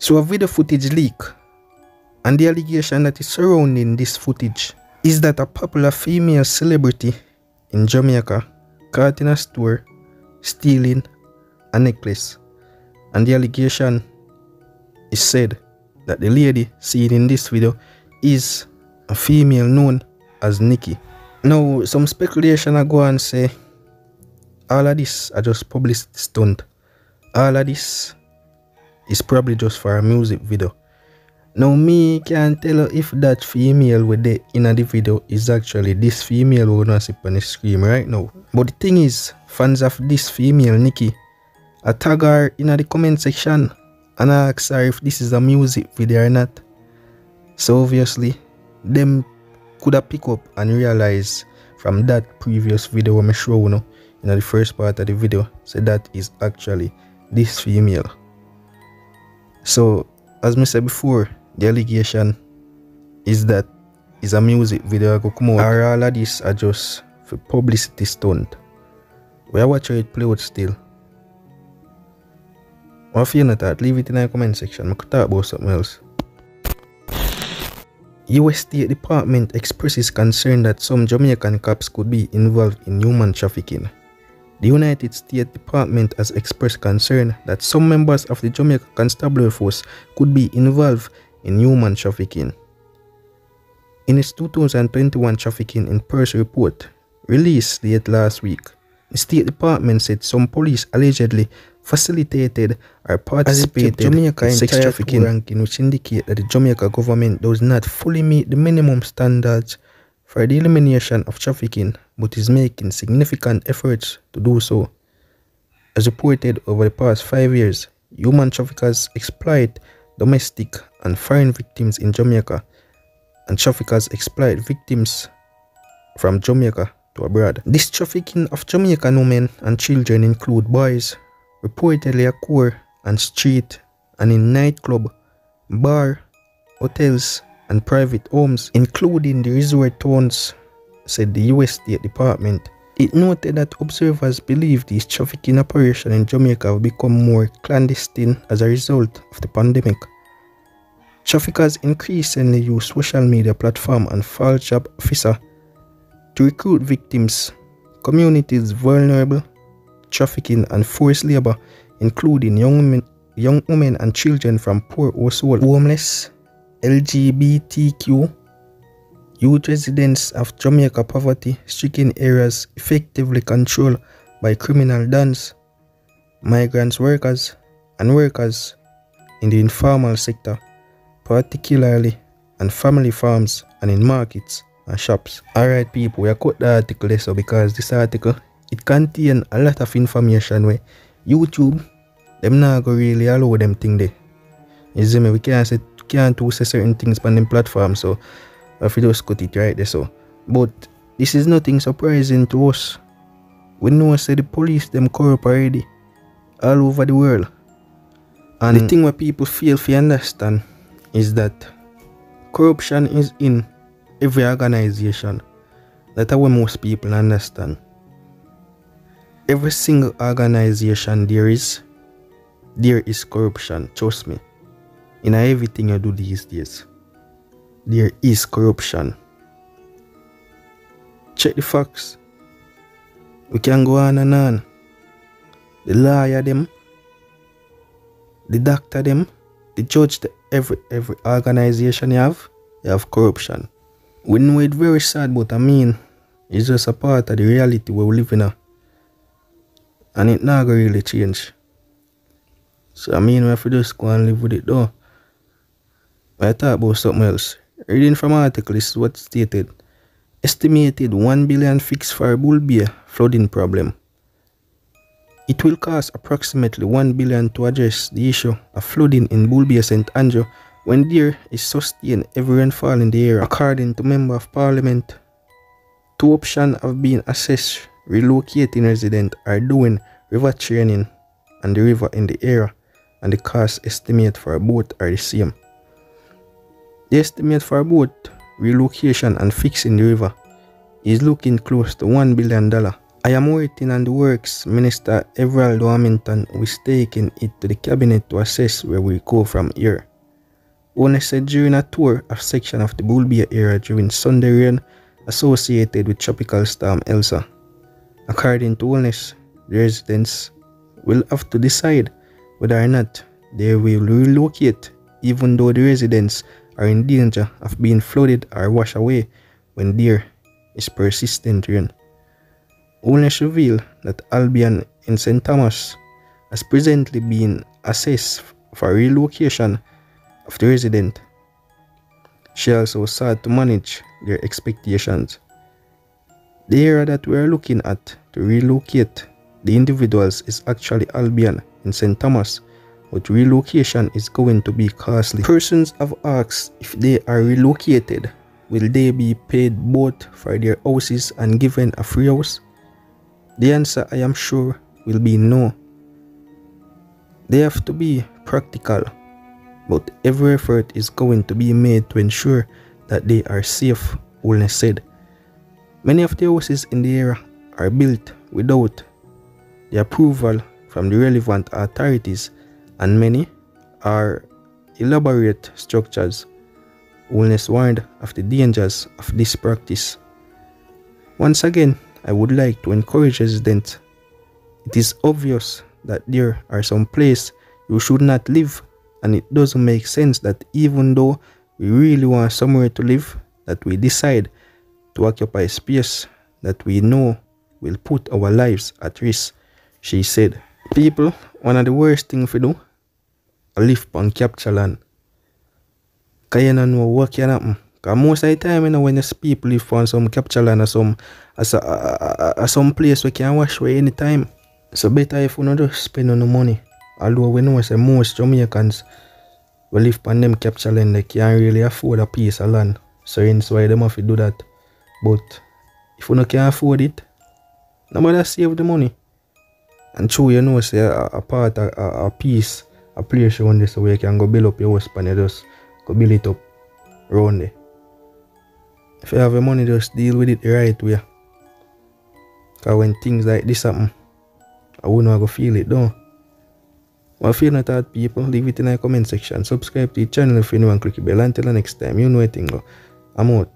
So a video footage leak and the allegation that is surrounding this footage is that a popular female celebrity in Jamaica caught in a store stealing a necklace and the allegation is said that the lady seen in this video is a female known as Nickii. Now some speculation I go and say all of this are just publicity stunt. All of this is probably just for a music video. Now me can't tell if that female with the in the video is actually this female who sit on the screen right now. But the thing is, fans of this female Nickii, I tag her in the comment section and I ask her if this is a music video or not. So obviously, them could have pick up and realize from that previous video where I show you know, in the first part of the video, so that is actually this female. So as I said before, the allegation is that is a music video go come out or all of this are just for publicity stunt. We are watching it play out still. What if you not that? Leave it in the comment section. I could talk about something else. US State Department expresses concern that some Jamaican cops could be involved in human trafficking. The United States Department has expressed concern that some members of the Jamaica Constabulary Force could be involved in human trafficking. In its 2021 Trafficking in Person report, released late last week, the State Department said some police allegedly facilitated or participated Jamaica in sex trafficking ranking which indicate that the Jamaica government does not fully meet the minimum standards for the elimination of trafficking but is making significant efforts to do so. As reported over the past five years, human traffickers exploit domestic and foreign victims in Jamaica and traffickers exploit victims from Jamaica to abroad. This trafficking of Jamaican women and children include boys, reportedly occur on street and in nightclub, bar, hotels, and private homes, including the resort towns, said the US State Department. It noted that observers believe these trafficking operations in Jamaica have become more clandestine as a result of the pandemic. Traffickers increasingly use social media platform and false job officer to recruit victims, communities vulnerable, trafficking and forced labor, including young women, young women and children from poor households, homeless, LGBTQ, youth residents of Jamaica poverty-stricken areas effectively controlled by criminal dons, migrants workers, and workers in the informal sector, particularly on family farms and in markets and shops. Alright people, we cut the article so because this article it contain a lot of information where YouTube them not go really allow them thing there. You see me, we can't say can't say certain things on them platform so if we just cut it right there so. But this is nothing surprising to us. We know say the police them corrupt already all over the world. And the thing where people feel to understand is that corruption is in every organization. That's what most people understand every single organization there is there is corruption trust me in everything you do these days there is corruption check the facts we can go on and on the lawyer them the doctor them the judge every every organization you have you have corruption we know it very sad but i mean it's just a part of the reality we live in now and it not really change. So I mean we have to just go and live with it though. But I thought about something else. Reading from article this is what stated. Estimated 1 billion fixed for Bull Bay flooding problem. It will cost approximately 1 billion to address the issue of flooding in Bull Bay St. Andrew when there is sustained heavy rainfall in the area. According to Member of Parliament, two options have been assessed relocating residents are doing river training and the river in the area and the cost estimate for both are the same. The estimate for both relocation and fixing the river is looking close to $1 billion. I am waiting on the works. Minister Everald Hamilton is taking it to the cabinet to assess where we go from here. Holness said during a tour of section of the Bull Bay area during Sunday rain associated with tropical storm Elsa. According to Holness, the residents will have to decide whether or not they will relocate even though the residents are in danger of being flooded or washed away when there is persistent rain. Holness revealed that Albion in St. Thomas has presently been assessed for relocation of the resident. She also sought to manage their expectations. The area that we are looking at to relocate the individuals is actually Albion in St. Thomas, but relocation is going to be costly. Persons have asked if they are relocated, will they be paid both for their houses and given a free house? The answer, I am sure, will be no. They have to be practical, but every effort is going to be made to ensure that they are safe, Holness said. Many of the houses in the area are built without the approval from the relevant authorities and many are elaborate structures. Holness warned of the dangers of this practice. Once again, I would like to encourage residents. It is obvious that there are some places you should not live and it doesn't make sense that even though we really want somewhere to live, that we decide to occupy space that we know will put our lives at risk, she said. People, one of the worst things we do Live on capture land. Cause you don't know what can happen. Cause most of the time, you know, when see people live on some capture land some as a, a, some place we can wash away anytime. So better if you not just spend no money. Although we know say most Jamaicans we live on them capture land, they can't really afford a piece of land. So hence why them have to do that. But if you no can afford it, no matter save the money. And true, you know, say a, a part, a, a piece a place around where you can go build up your house and just go build it up around there. If you have the money, just deal with it the right way. Because when things like this happen, I wouldn't go feel it though. Well, if you're not people, leave it in the comment section. Subscribe to the channel if you know and click the bell. Until the next time, you know anything. I'm out.